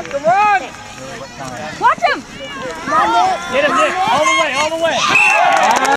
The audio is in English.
Watch him! Get him, Nick. All the way, all the way.